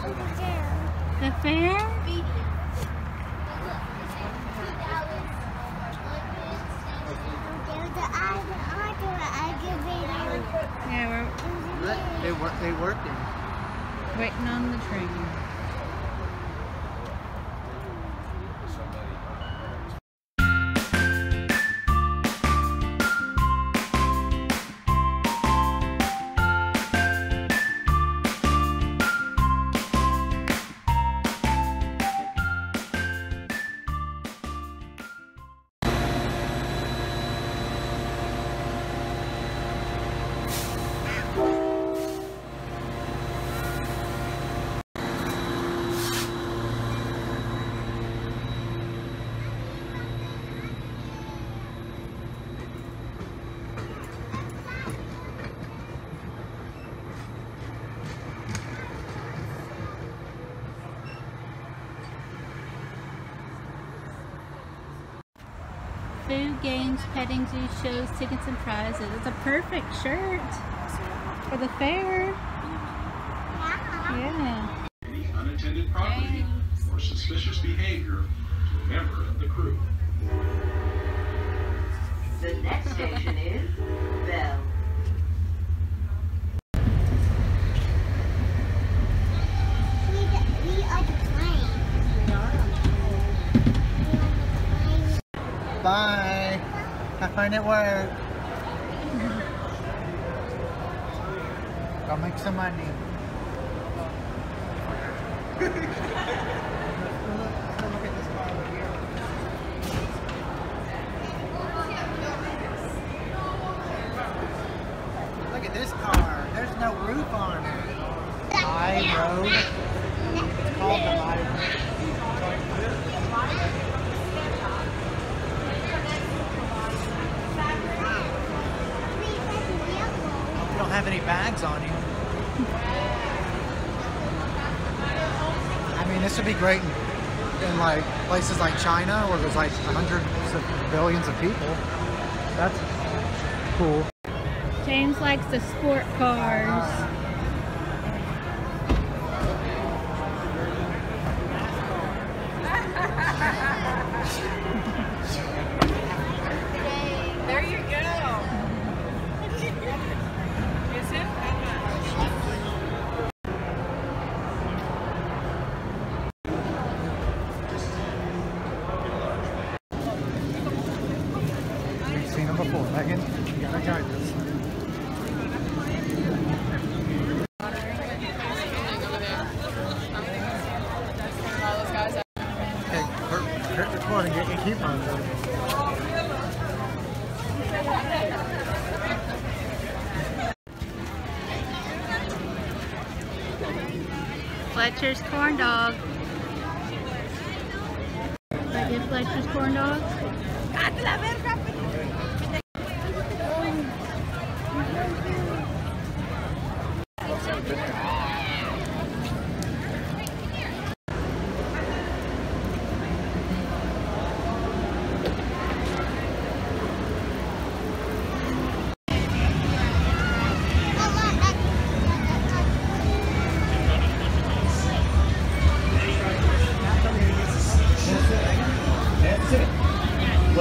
The fair? Yeah, we're they work. They working. waiting on the train. Food, games, petting zoo, shows, tickets, and prizes. It's a perfect shirt for the fair. Yeah. any unattended property or suspicious behavior to a member of the crew. The next station is Bell. Bye. Have fun at work. Go make some money. Look at this car over here. Look at this car. There's no roof on it. High road. It's called the high road. You don't have any bags on you. I mean, this would be great in, in like places like China where there's like hundreds of billions of people. That's cool. James likes the sport cars. Hurt, hurt recording, get your coupons on. Fletcher's corn dog. I get Fletcher's corn dog.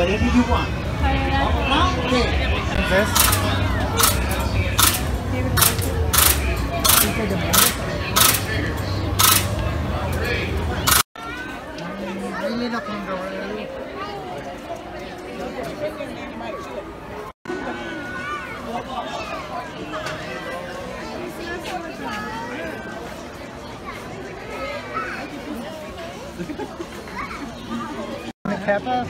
Whatever you want. This? Peppa?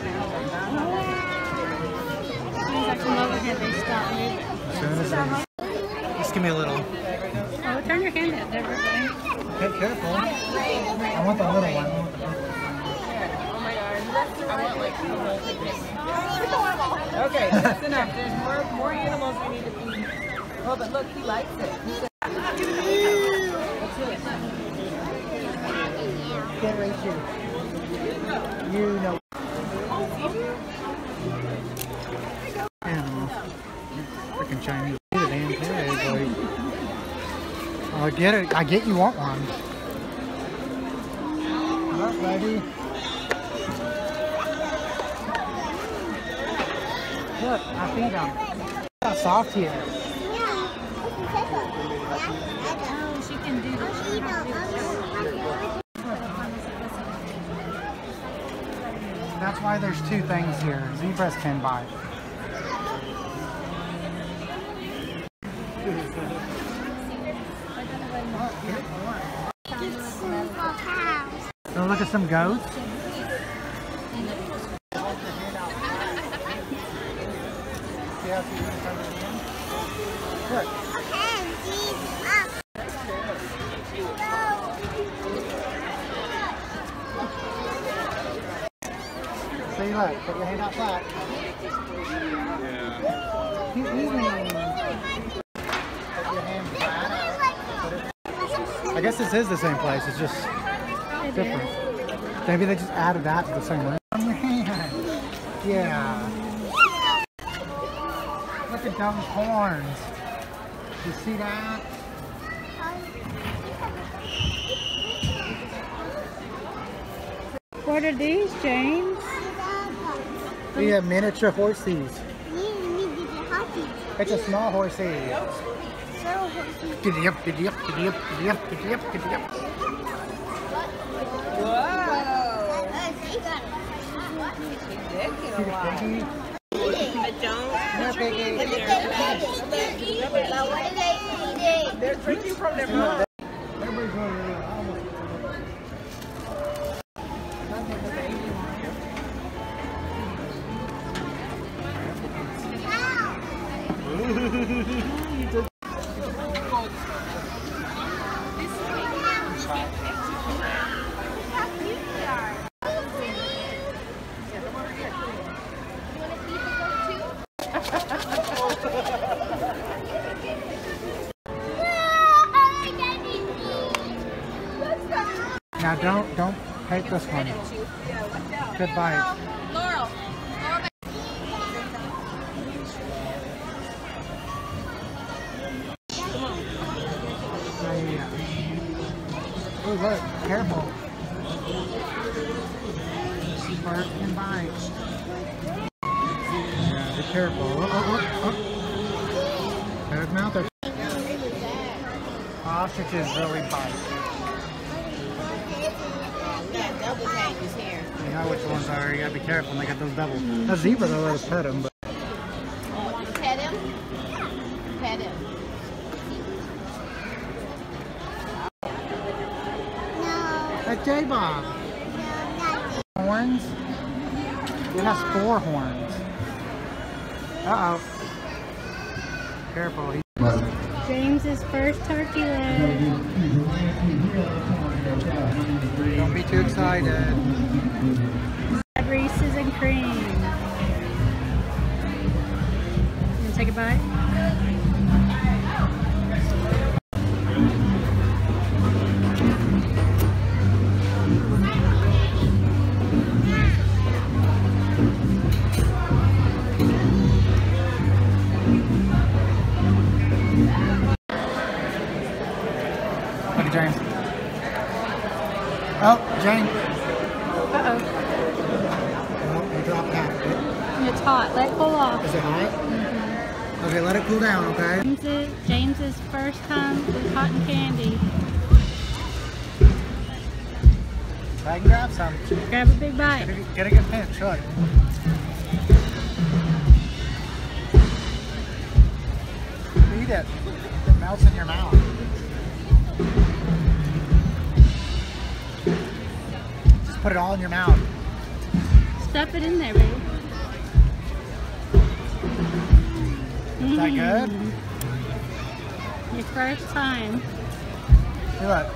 I come over here, they stop me. As soon as they- Just give me a little. Oh, turn your hand out there, Brittany. Careful. I want the little one. I want the big one. Okay, that's enough. There's more more animals we need to feed. Oh, but look, he likes it. He said, Get right here. You know. Get it. I get you want one. Ready? Look, I feed them. How soft here. That's why there's two things here. Zebras can bite. So look at some goats. See, look, put your hand out flat. He's eating. Put your hand flat. Put it- I guess this is the same place, it's just It different. is. Maybe they just added that to the same room. On. Yeah. Look at those horns. You see that? What are these, James? We have miniature horses. It's a small horsey. Giddy up, giddy up, giddy up, giddy up, giddy up, giddy up. Whoa. That See can the walk. piggy? I don't. Yeah. They're drinking from their mouth. Everybody's going to almost. Now don't don't take this one. Good bite. Laurel. Oh look, careful. Spark and bite. Yeah, be careful. Oh, oh, oh, oh. There's mouth. Ostriches really bite. Double changes here. You know which ones are. You gotta be careful. They got those double. A zebra, they'll let us pet them, but Pet him. Pet him. No. A J Bob. No, horns. It has four horns. Uh oh. Careful. He James's first turkey leg. Don't be too excited. Reese's and cream. You gonna take a bite? Cool off. Is it hot? Mm-hmm. Okay, let it cool down, okay? James's, James's first time with cotton candy. I can grab some. Grab a big bite. Get a, get a good pinch, look. Eat it. It melts in your mouth. Just put it all in your mouth. Stuff it in there, baby. Is that mm-hmm. good? Your first time. See, look.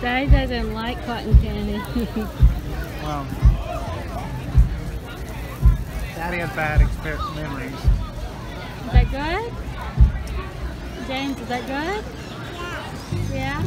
Daddy doesn't like cotton candy. Well, Daddy has bad experience memories. is that good? James, is that good? Yeah.